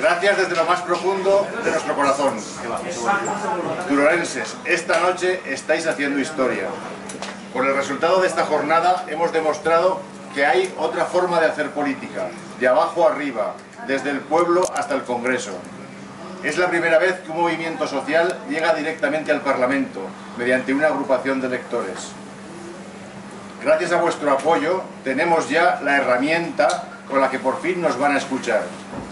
Gracias desde lo más profundo de nuestro corazón. Turorenses, esta noche estáis haciendo historia. Con el resultado de esta jornada hemos demostrado que hay otra forma de hacer política, de abajo arriba, desde el pueblo hasta el Congreso. Es la primera vez que un movimiento social llega directamente al Parlamento, mediante una agrupación de electores. Gracias a vuestro apoyo, tenemos ya la herramienta con la que por fin nos van a escuchar.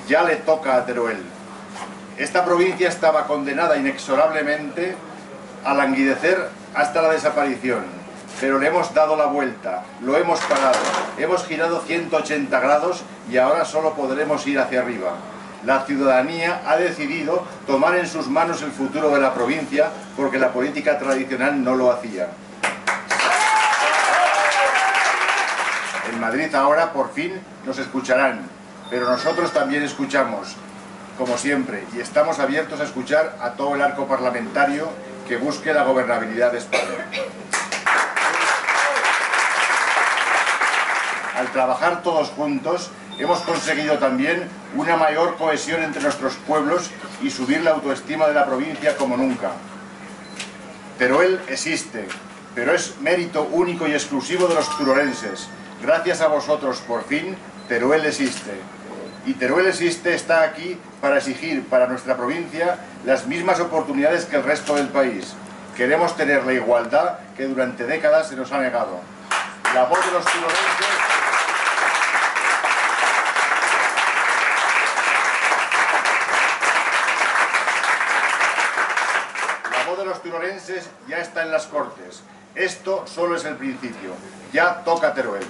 Ya le toca a Teruel. Esta provincia estaba condenada inexorablemente a languidecer hasta la desaparición, pero le hemos dado la vuelta, lo hemos parado, hemos girado 180 grados y ahora solo podremos ir hacia arriba. La ciudadanía ha decidido tomar en sus manos el futuro de la provincia porque la política tradicional no lo hacía. En Madrid ahora por fin nos escucharán, pero nosotros también escuchamos, como siempre, y estamos abiertos a escuchar a todo el arco parlamentario que busque la gobernabilidad de España. Al trabajar todos juntos, hemos conseguido también una mayor cohesión entre nuestros pueblos y subir la autoestima de la provincia como nunca. Pero él existe, pero es mérito único y exclusivo de los turorenses. Gracias a vosotros, por fin, Teruel existe. Y Teruel existe está aquí para exigir para nuestra provincia las mismas oportunidades que el resto del país. Queremos tener la igualdad que durante décadas se nos ha negado. La voz de los turorenses... La voz de los turorenses ya está en las Cortes. Esto solo es el principio. Ya toca Teruel.